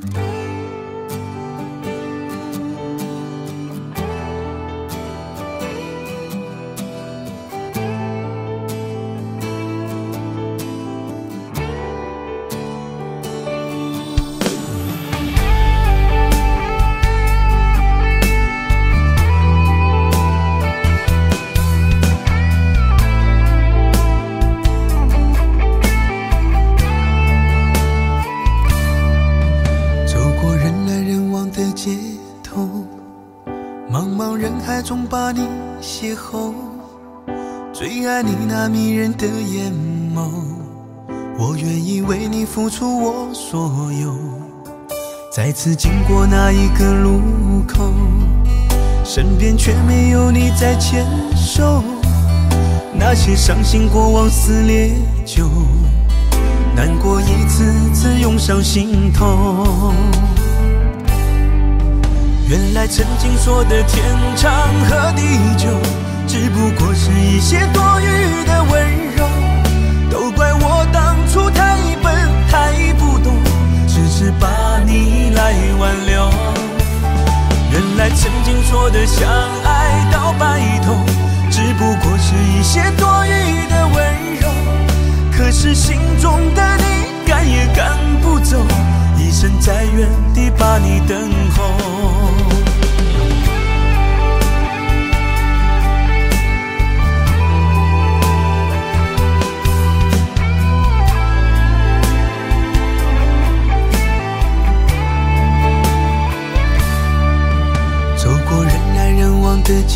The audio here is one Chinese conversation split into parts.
走中把你邂逅，最爱你那迷人的眼眸，我愿意为你付出我所有。再次经过那一个路口，身边却没有你在牵手，那些伤心过往撕裂旧。难过一次次涌上心头。原来曾经说的天长和地久，只不过是一些多余的温柔。都怪我当初太笨太不懂，只是把你来挽留。原来曾经说的相爱到白头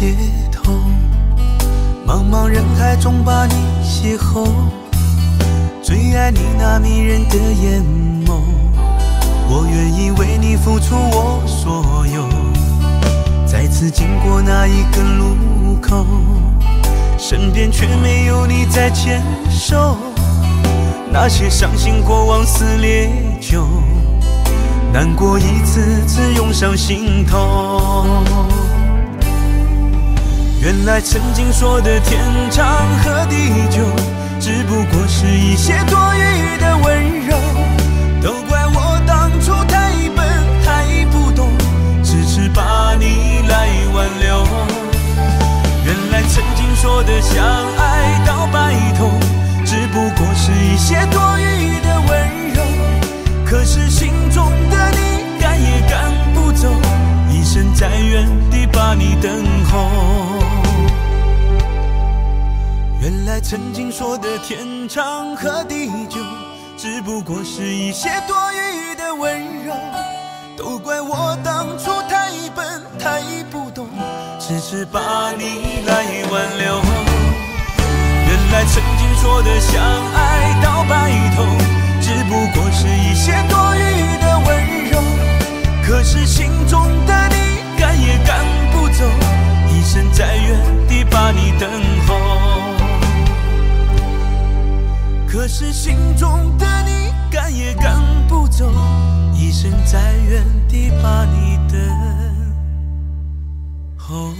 街头，茫茫人海中把你邂逅。最爱你那迷人的眼眸，我愿意为你付出我所有。再次经过那一个路口，身边却没有你在牵手，那些伤心过往撕裂旧，难过一次次涌上心头。原来曾经说的天长和地久。只不过是一些多余的温柔，都怪我当初太笨太不懂，只是把你来挽留。原来曾经说的相爱到白头，只不过是一些多余曾经说的天长和地久，只不过是一些多余的温柔。都怪我当初太笨太不懂，只是把你来挽留。原来曾经说的相爱到白头，是心中的你赶也赶不走一生在原地把你等候。